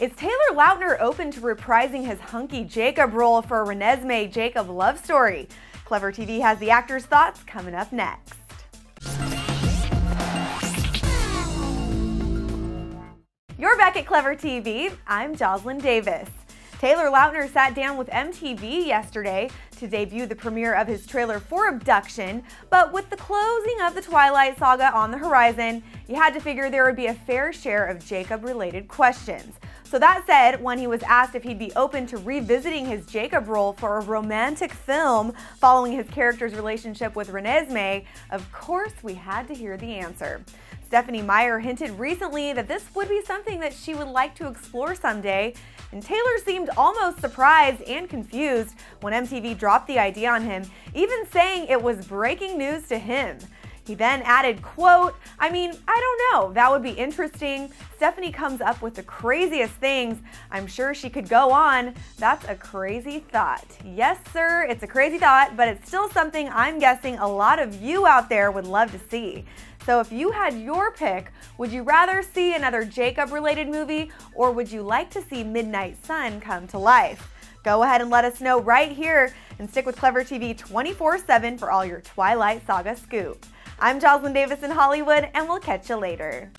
Is Taylor Lautner open to reprising his hunky Jacob role for a Renesmee Jacob love story? Clevver TV has the actor's thoughts coming up next. You're back at Clevver TV. I'm Joslyn Davis. Taylor Lautner sat down with MTV yesterday to debut the premiere of his trailer for Abduction, but with the closing of the Twilight saga on the horizon, you had to figure there would be a fair share of Jacob-related questions. So that said, when he was asked if he'd be open to revisiting his Jacob role for a romantic film following his character's relationship with Renesmee, of course we had to hear the answer. Stephenie Meyer hinted recently that this would be something that she would like to explore someday, and Taylor seemed almost surprised and confused when MTV dropped the idea on him, even saying it was breaking news to him. He then added, quote, I mean, I don't know, that would be interesting. Stephenie comes up with the craziest things. I'm sure she could go on. That's a crazy thought. Yes, sir, it's a crazy thought, but it's still something I'm guessing a lot of you out there would love to see. So if you had your pick, would you rather see another Jacob related movie or would you like to see Midnight Sun come to life? Go ahead and let us know right here and stick with Clevver TV 24 7 for all your Twilight Saga scoop. I'm Joslyn Davis in Hollywood, and we'll catch you later.